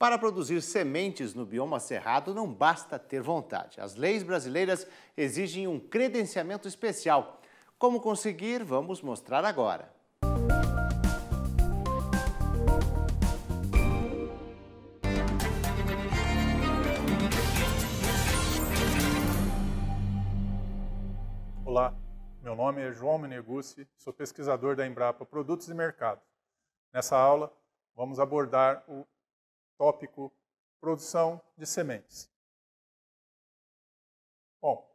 Para produzir sementes no bioma cerrado não basta ter vontade. As leis brasileiras exigem um credenciamento especial. Como conseguir? Vamos mostrar agora. Olá, meu nome é João Menegucci, sou pesquisador da Embrapa Produtos e Mercado. Nessa aula, vamos abordar o tópico produção de sementes. Bom,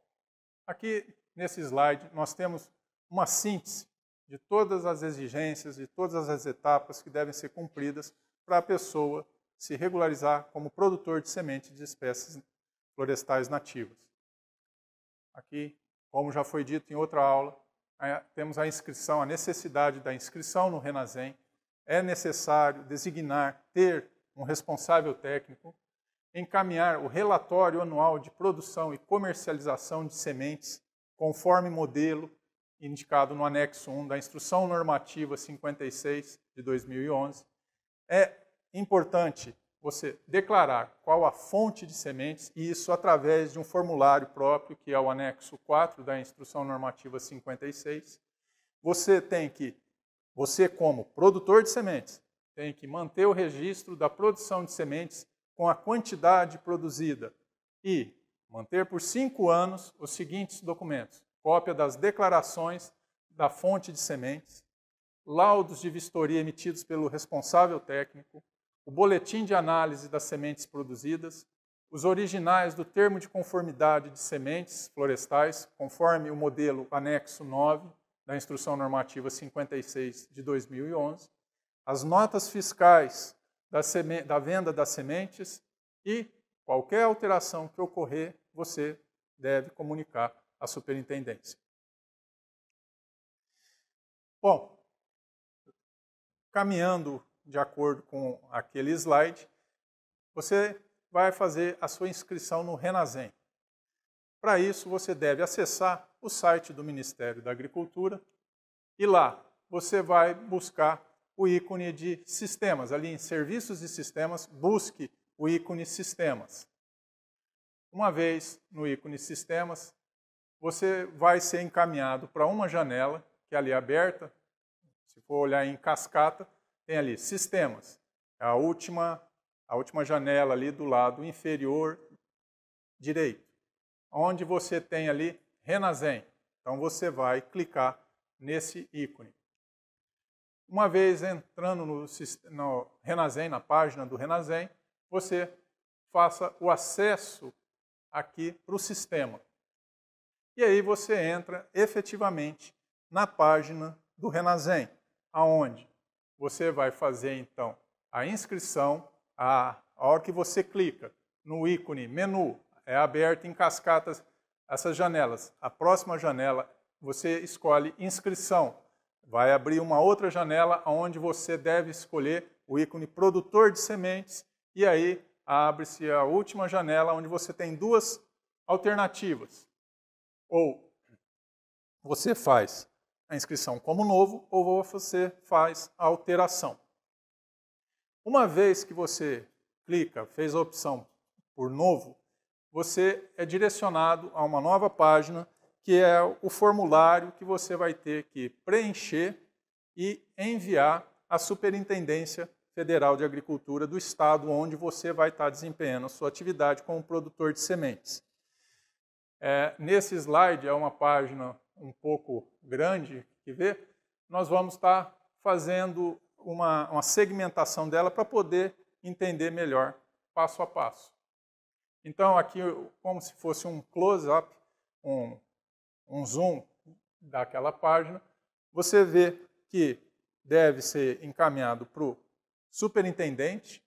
aqui nesse slide nós temos uma síntese de todas as exigências, de todas as etapas que devem ser cumpridas para a pessoa se regularizar como produtor de semente de espécies florestais nativas. Aqui, como já foi dito em outra aula, temos a inscrição, a necessidade da inscrição no Renasem. É necessário designar, ter um responsável técnico, encaminhar o relatório anual de produção e comercialização de sementes, conforme modelo indicado no anexo 1 da Instrução Normativa 56 de 2011. É importante você declarar qual a fonte de sementes, e isso através de um formulário próprio, que é o anexo 4 da Instrução Normativa 56. Você tem que, você como produtor de sementes, tem que manter o registro da produção de sementes com a quantidade produzida e manter por cinco anos os seguintes documentos: cópia das declarações da fonte de sementes, laudos de vistoria emitidos pelo responsável técnico, o boletim de análise das sementes produzidas, os originais do termo de conformidade de sementes florestais, conforme o modelo anexo 9 da Instrução Normativa 56 de 2011, as notas fiscais da, da venda das sementes e qualquer alteração que ocorrer, você deve comunicar à superintendência. Bom, caminhando de acordo com aquele slide, você vai fazer a sua inscrição no Renasem. Para isso, você deve acessar o site do Ministério da Agricultura e lá você vai buscar o ícone de sistemas. Ali em serviços e sistemas, busque o ícone sistemas. Uma vez no ícone sistemas, você vai ser encaminhado para uma janela, que é ali aberta. Se for olhar em cascata, tem ali sistemas. É a última, a última janela ali do lado inferior direito. Onde você tem ali Renasem. Então você vai clicar nesse ícone. Uma vez entrando no, no Renasem, na página do Renasem, você faça o acesso aqui para o sistema. E aí você entra efetivamente na página do Renasem, aonde você vai fazer então a inscrição, a, a hora que você clica no ícone menu, é aberto em cascatas essas janelas. A próxima janela você escolhe inscrição vai abrir uma outra janela onde você deve escolher o ícone produtor de sementes e aí abre-se a última janela onde você tem duas alternativas. Ou você faz a inscrição como novo ou você faz a alteração. Uma vez que você clica, fez a opção por novo, você é direcionado a uma nova página que é o formulário que você vai ter que preencher e enviar à Superintendência Federal de Agricultura do estado onde você vai estar desempenhando a sua atividade como produtor de sementes. É, nesse slide, é uma página um pouco grande que vê, nós vamos estar fazendo uma, uma segmentação dela para poder entender melhor passo a passo. Então, aqui, como se fosse um close-up, um, um zoom daquela página, você vê que deve ser encaminhado para o superintendente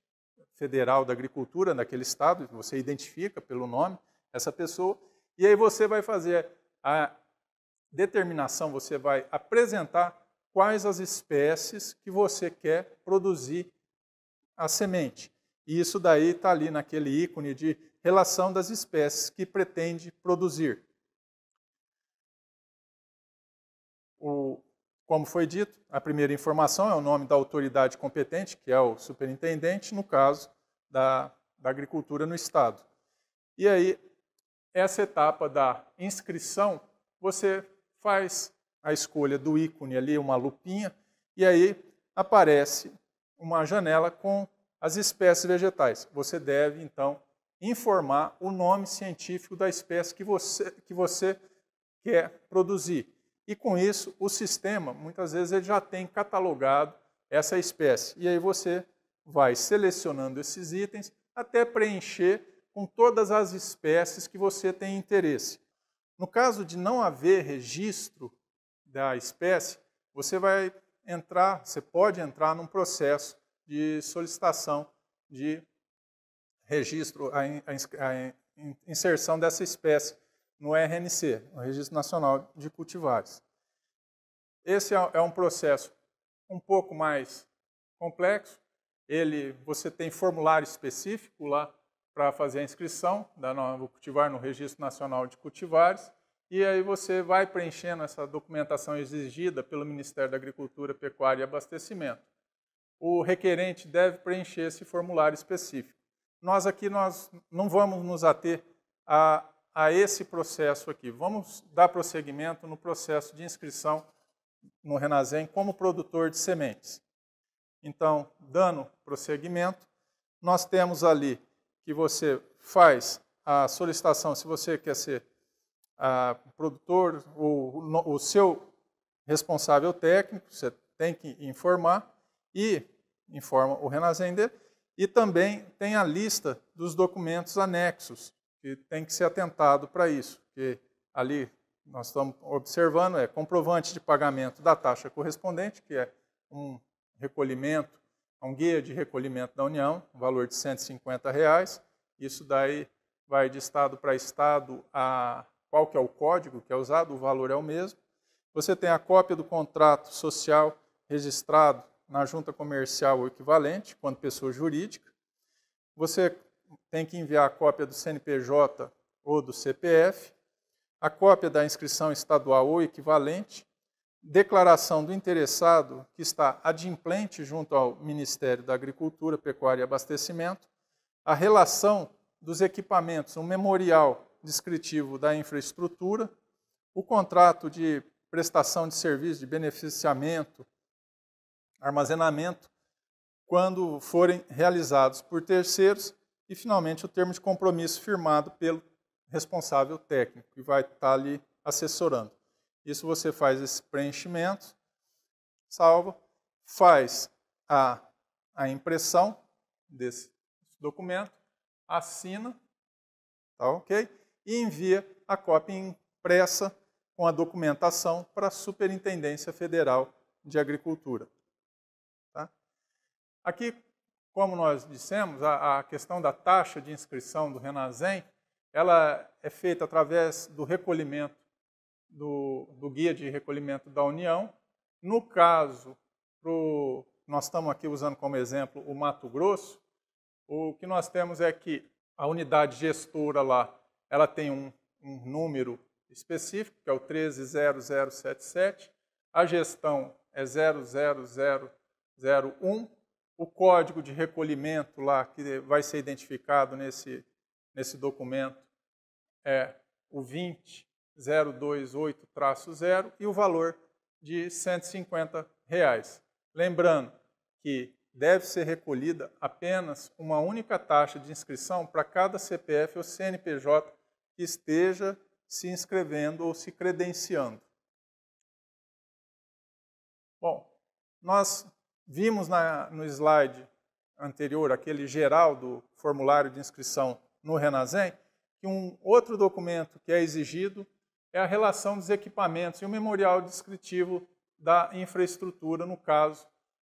federal da agricultura daquele estado, você identifica pelo nome essa pessoa, e aí você vai fazer a determinação, você vai apresentar quais as espécies que você quer produzir a semente. E isso daí está ali naquele ícone de relação das espécies que pretende produzir. O, como foi dito, a primeira informação é o nome da autoridade competente, que é o superintendente. No caso, da, da Agricultura no Estado. E aí, essa etapa da inscrição, você faz a escolha do ícone ali, uma lupinha, e aí aparece uma janela com as espécies vegetais. Você deve, então, informar o nome científico da espécie que você, que você quer produzir. E com isso, o sistema, muitas vezes, ele já tem catalogado essa espécie. E aí você vai selecionando esses itens até preencher com todas as espécies que você tem interesse. No caso de não haver registro da espécie, você vai entrar, você pode entrar num processo de solicitação de registro, a, inserção dessa espécie no RNC, no Registro Nacional de Cultivares. Esse é, é um processo um pouco mais complexo. Ele, você tem formulário específico lá para fazer a inscrição da nova cultivar no Registro Nacional de Cultivares. E aí você vai preenchendo essa documentação exigida pelo Ministério da Agricultura, Pecuária e Abastecimento. O requerente deve preencher esse formulário específico. Nós aqui nós não vamos nos ater a, a esse processo aqui. Vamos dar prosseguimento no processo de inscrição no Renazem como produtor de sementes. Então, dando prosseguimento, nós temos ali que você faz a solicitação, se você quer ser a produtor, o, o seu responsável técnico, você tem que informar e informa o Renazender, e também tem a lista dos documentos anexos, que tem que ser atentado para isso, que ali nós estamos observando é comprovante de pagamento da taxa correspondente, que é um recolhimento, um guia de recolhimento da União, um valor de 150 reais. isso daí vai de estado para estado a qual que é o código que é usado, o valor é o mesmo. Você tem a cópia do contrato social registrado na junta comercial ou equivalente, quando pessoa jurídica. Você tem que enviar a cópia do CNPJ ou do CPF, a cópia da inscrição estadual ou equivalente, declaração do interessado que está adimplente junto ao Ministério da Agricultura, Pecuária e Abastecimento, a relação dos equipamentos, um memorial descritivo da infraestrutura, o contrato de prestação de serviço, de beneficiamento, armazenamento, quando forem realizados por terceiros, e finalmente o termo de compromisso firmado pelo responsável técnico, que vai estar ali assessorando. Isso você faz esse preenchimento, salva, faz a, a impressão desse documento, assina, tá ok? e envia a cópia impressa com a documentação para a Superintendência Federal de Agricultura. Tá? Aqui, como nós dissemos, a, a, questão da taxa de inscrição do Renazem, ela é feita através do recolhimento, do, do guia de recolhimento da União. No caso, pro, nós estamos aqui usando como exemplo o Mato Grosso, o que nós temos é que a unidade gestora lá ela tem um, um número específico, que é o 130077, a gestão é 00001, o código de recolhimento lá, que vai ser identificado nesse, nesse documento, é o 20028-0 e o valor de 150 reais. Lembrando que deve ser recolhida apenas uma única taxa de inscrição para cada CPF ou CNPJ que esteja se inscrevendo ou se credenciando. Bom, nós vimos na, no slide anterior, aquele geral do formulário de inscrição no Renazem, que um outro documento que é exigido é a relação dos equipamentos e o memorial descritivo da infraestrutura, no caso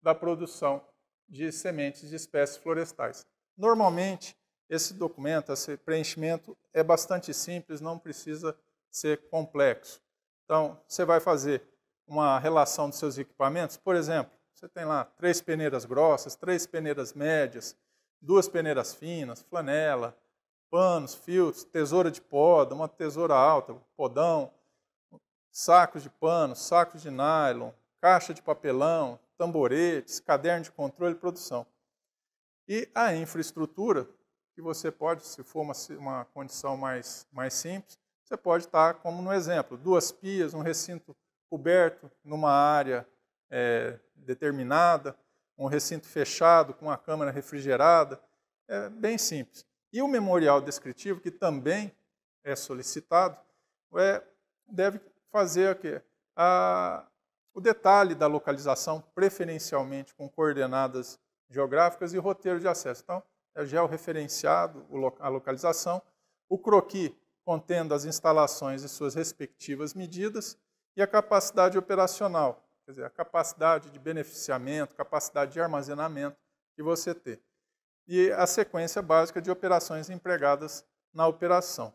da produção de sementes de espécies florestais. Normalmente, esse documento, esse preenchimento é bastante simples, não precisa ser complexo. Então, você vai fazer uma relação dos seus equipamentos, por exemplo, você tem lá três peneiras grossas, três peneiras médias, duas peneiras finas, flanela, panos, filtros, tesoura de poda, uma tesoura alta, podão, sacos de pano, sacos de nylon, caixa de papelão, tamboretes, caderno de controle e produção. E a infraestrutura, que você pode, se for uma, uma condição mais, mais simples, você pode estar, como no exemplo, duas pias, um recinto coberto numa área é, determinada, um recinto fechado com a câmara refrigerada, é bem simples. E o memorial descritivo, que também é solicitado, é, deve fazer o quê? A, o detalhe da localização, preferencialmente com coordenadas geográficas e roteiro de acesso. Então, é georreferenciado a localização, o croquis contendo as instalações e suas respectivas medidas, e a capacidade operacional, quer dizer, a capacidade de beneficiamento, capacidade de armazenamento que você tem. E a sequência básica de operações empregadas na operação.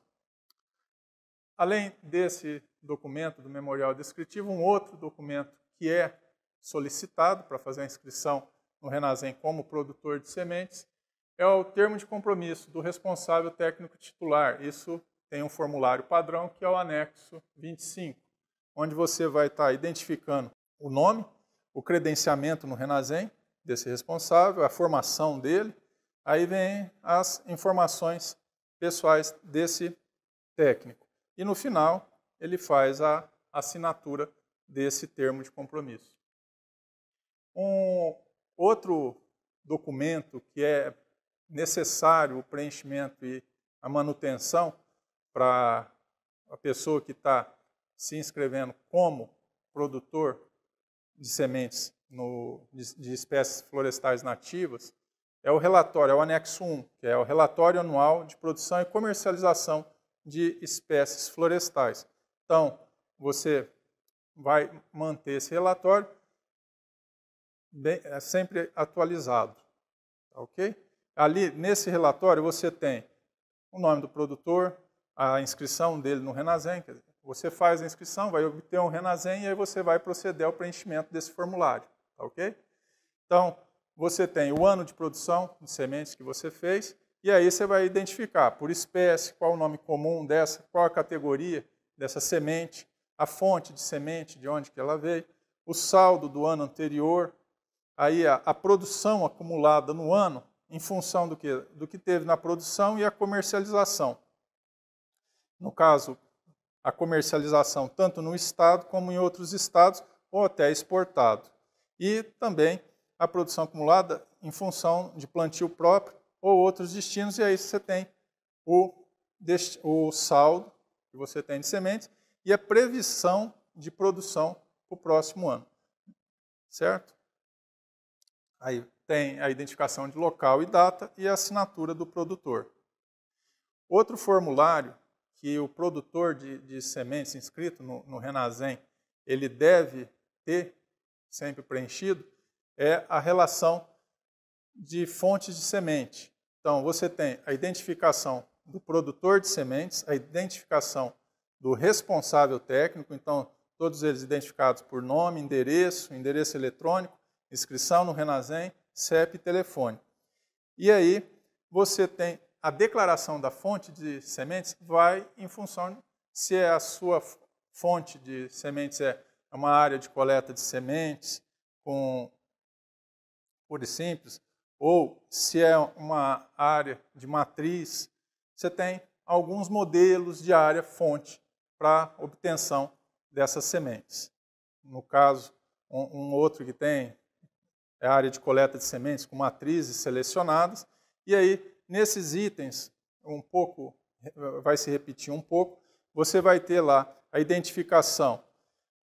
Além desse documento do memorial descritivo, um outro documento que é solicitado para fazer a inscrição no Renazem como produtor de sementes é o termo de compromisso do responsável técnico titular. Isso tem um formulário padrão que é o anexo 25, onde você vai estar identificando o nome, o credenciamento no Renazem desse responsável, a formação dele, aí vem as informações pessoais desse técnico. E no final, ele faz a assinatura desse termo de compromisso. Um outro documento que é necessário o preenchimento e a manutenção para a pessoa que está se inscrevendo como produtor de sementes no, de, de, espécies florestais nativas é o relatório, é o anexo 1, que é o relatório anual de produção e comercialização de espécies florestais. Então, você vai manter esse relatório bem, é sempre atualizado, tá ok? Ali, nesse relatório, você tem o nome do produtor, a inscrição dele no Renazem, você faz a inscrição, vai obter um Renazem e aí você vai proceder ao preenchimento desse formulário, tá ok? Então, você tem o ano de produção de sementes que você fez, e aí você vai identificar por espécie, qual o nome comum dessa, qual a categoria dessa semente, a fonte de semente, de onde que ela veio, o saldo do ano anterior, aí a, a produção acumulada no ano, em função do que, do que teve na produção e a comercialização. No caso, a comercialização tanto no estado como em outros estados ou até exportado. E também a produção acumulada em função de plantio próprio ou outros destinos, e aí você tem o, o saldo que você tem de sementes e a previsão de produção para o próximo ano. Certo? Aí tem a identificação de local e data e a assinatura do produtor. Outro formulário que o produtor de, de sementes inscrito no, no Renazem ele deve ter sempre preenchido é a relação de fontes de semente. Então, você tem a identificação do produtor de sementes, a identificação do responsável técnico, então, todos eles identificados por nome, endereço, endereço eletrônico, inscrição no Renazem, CEP e telefone. E aí, você tem a declaração da fonte de sementes vai em função se é a sua fonte de sementes é uma área de coleta de sementes com pura e simples, ou se é uma área de matriz, você tem alguns modelos de área fonte para obtenção dessas sementes. No caso, um, um outro que tem é a área de coleta de sementes com matrizes selecionadas, e aí Nesses itens, um pouco, vai se repetir um pouco, você vai ter lá a identificação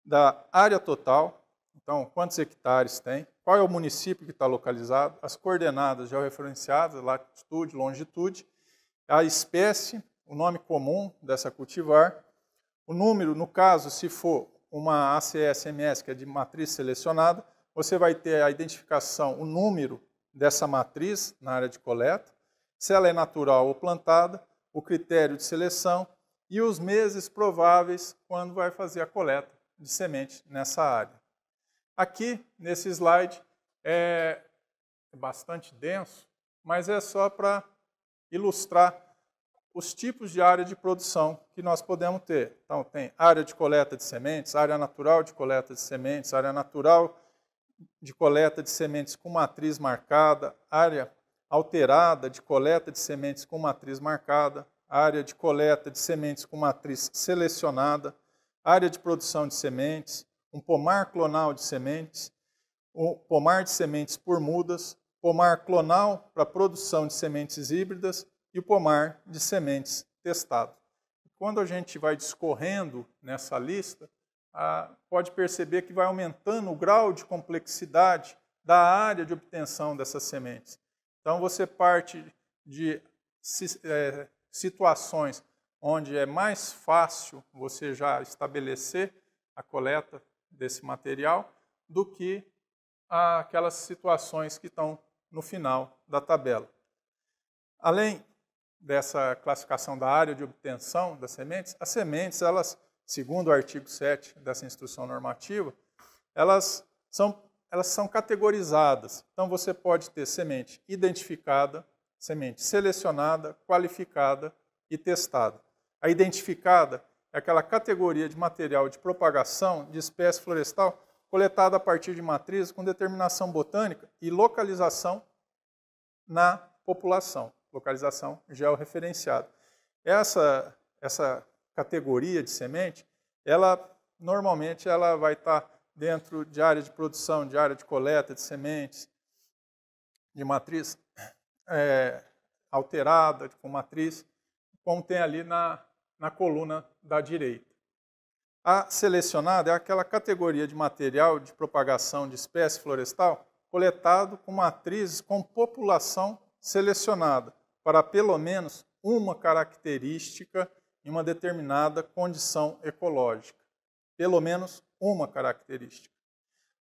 da área total, então quantos hectares tem, qual é o município que está localizado, as coordenadas georreferenciadas, latitude, longitude, a espécie, o nome comum dessa cultivar, o número, no caso, se for uma ACSMS, que é de matriz selecionada, você vai ter a identificação, o número dessa matriz na área de coleta, se ela é natural ou plantada, o critério de seleção e os meses prováveis quando vai fazer a coleta de semente nessa área. Aqui, nesse slide, é bastante denso, mas é só para ilustrar os tipos de área de produção que nós podemos ter. Então, tem área de coleta de sementes, área natural de coleta de sementes, área natural de coleta de sementes com matriz marcada, área alterada de coleta de sementes com matriz marcada, área de coleta de sementes com matriz selecionada, área de produção de sementes, um pomar clonal de sementes, um pomar de sementes por mudas, pomar clonal para produção de sementes híbridas e o pomar de sementes testado. Quando a gente vai discorrendo nessa lista, pode perceber que vai aumentando o grau de complexidade da área de obtenção dessas sementes. Então, você parte de é, situações onde é mais fácil você já estabelecer a coleta desse material do que aquelas situações que estão no final da tabela. Além dessa classificação da área de obtenção das sementes, as sementes, elas, segundo o artigo 7 dessa instrução normativa, elas são, elas são categorizadas. Então, você pode ter semente identificada, semente selecionada, qualificada e testada. A identificada é aquela categoria de material de propagação de espécie florestal coletada a partir de matrizes com determinação botânica e localização na população, localização georreferenciada. Essa, essa categoria de semente, ela normalmente ela vai estar dentro de área de produção, de área de coleta de sementes, de matriz é, alterada, com matriz, como tem ali na, na coluna da direita. A selecionada é aquela categoria de material de propagação de espécie florestal coletado com matrizes com população selecionada para pelo menos uma característica em uma determinada condição ecológica. Pelo menos uma característica.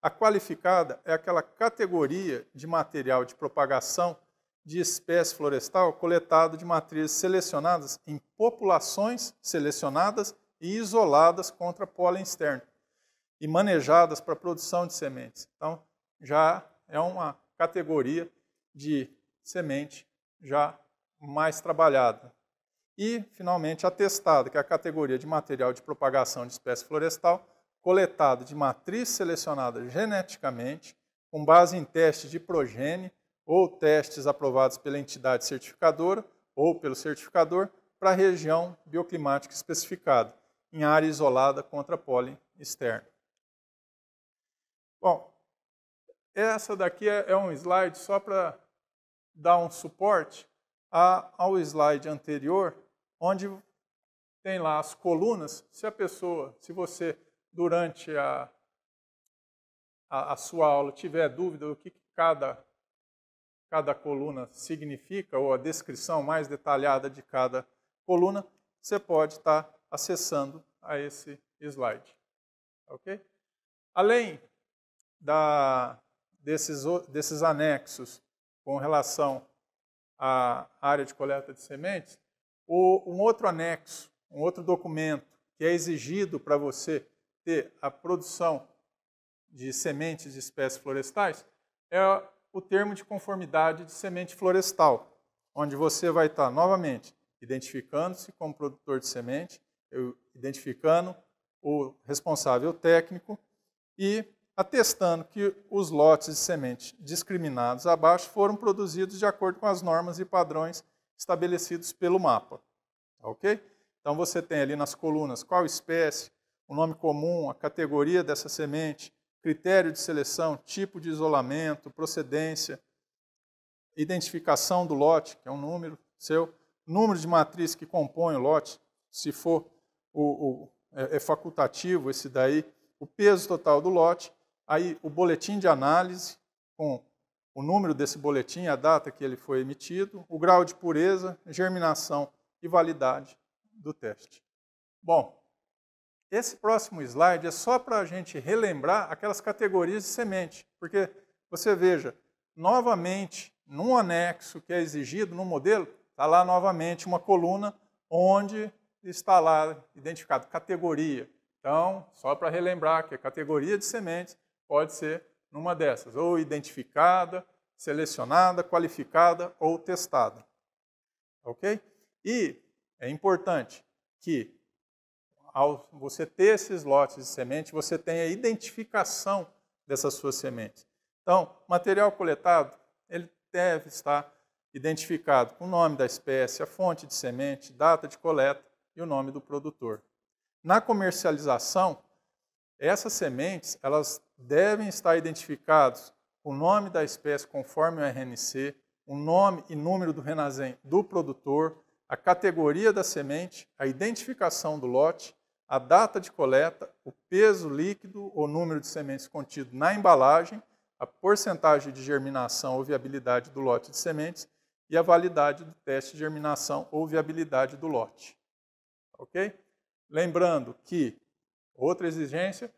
A qualificada é aquela categoria de material de propagação de espécie florestal coletado de matrizes selecionadas em populações selecionadas e isoladas contra pólen externo e manejadas para a produção de sementes. Então, já é uma categoria de semente já mais trabalhada. E, finalmente, atestada, que é a categoria de material de propagação de espécie florestal, coletado de matriz selecionada geneticamente, com base em testes de progênie ou testes aprovados pela entidade certificadora ou pelo certificador para a região bioclimática especificada, em área isolada contra pólen externo. Bom, essa daqui é, é um slide só para dar um suporte ao slide anterior, onde tem lá as colunas. Se a pessoa, se você, durante a, a, a sua aula, tiver dúvida do que cada, cada coluna significa, ou a descrição mais detalhada de cada coluna, você pode estar acessando a esse slide. Ok? Além da, desses, desses anexos com relação à área de coleta de sementes, o, um outro anexo, um outro documento que é exigido para você ter a produção de sementes de espécies florestais é o termo de conformidade de semente florestal, onde você vai estar novamente identificando-se como produtor de semente, identificando o responsável técnico e atestando que os lotes de semente discriminados abaixo foram produzidos de acordo com as normas e padrões estabelecidos pelo mapa. Ok? Então você tem ali nas colunas qual espécie, nome comum, a categoria dessa semente, critério de seleção, tipo de isolamento, procedência, identificação do lote, que é um número seu, número de matriz que compõe o lote, se for o, o é, é facultativo esse daí, o peso total do lote, aí o boletim de análise com o número desse boletim, a data que ele foi emitido, o grau de pureza, germinação e validade do teste. Bom, esse próximo slide é só para a gente relembrar aquelas categorias de semente, porque você veja, novamente, num anexo que é exigido no modelo, está lá novamente uma coluna onde está lá identificado categoria. Então, só para relembrar que a categoria de sementes pode ser numa dessas, ou identificada, selecionada, qualificada ou testada. Ok? E é importante que, ao você ter esses lotes de semente, você tenha a identificação dessas suas sementes. Então, material coletado, ele deve estar identificado com o nome da espécie, a fonte de semente, data de coleta e o nome do produtor. Na comercialização, essas sementes elas devem estar identificadas com o nome da espécie conforme o RNC, o nome e número do Renazem do produtor, a categoria da semente, a identificação do lote, a data de coleta, o peso líquido ou número de sementes contido na embalagem, a porcentagem de germinação ou viabilidade do lote de sementes e a validade do teste de germinação ou viabilidade do lote. Ok? Lembrando que outra exigência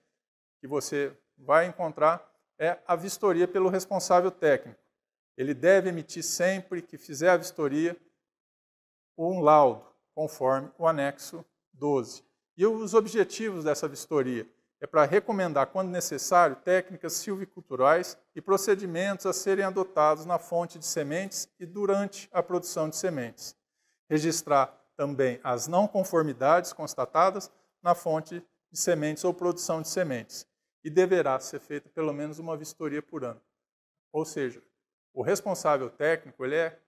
que você vai encontrar é a vistoria pelo responsável técnico. Ele deve emitir sempre que fizer a vistoria um laudo, conforme o anexo 12. E os objetivos dessa vistoria é para recomendar, quando necessário, técnicas silviculturais e procedimentos a serem adotados na fonte de sementes e durante a produção de sementes. Registrar também as não conformidades constatadas na fonte de sementes ou produção de sementes. E deverá ser feita pelo menos uma vistoria por ano. Ou seja, o responsável técnico ele é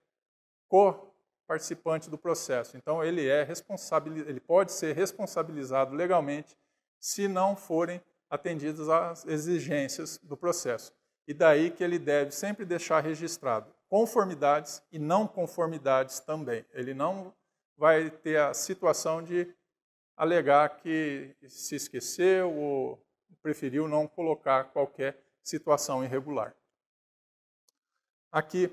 co-participante do processo. Então ele é responsável, ele pode ser responsabilizado legalmente se não forem atendidas as exigências do processo. E daí que ele deve sempre deixar registrado conformidades e não conformidades também. Ele não vai ter a situação de alegar que se esqueceu ou preferiu não colocar qualquer situação irregular. Aqui,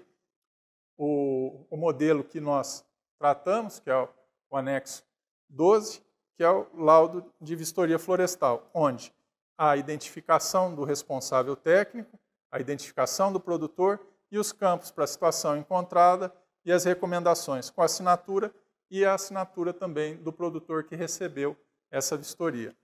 o, o modelo que nós tratamos, que é o, o anexo 12, que é o laudo de vistoria florestal, onde a identificação do responsável técnico, a identificação do produtor e os campos para a situação encontrada e as recomendações com assinatura e a assinatura também do produtor que recebeu essa vistoria.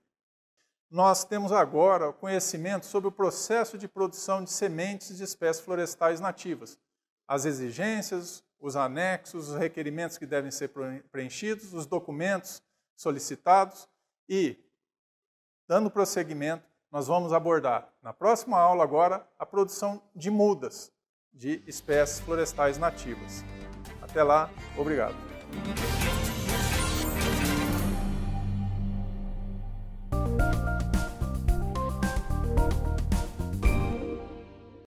Nós temos agora conhecimento sobre o processo de produção de sementes de espécies florestais nativas, as exigências, os anexos, os requerimentos que devem ser preenchidos, os documentos solicitados e, dando prosseguimento, nós vamos abordar na próxima aula agora a produção de mudas de espécies florestais nativas. Até lá, obrigado.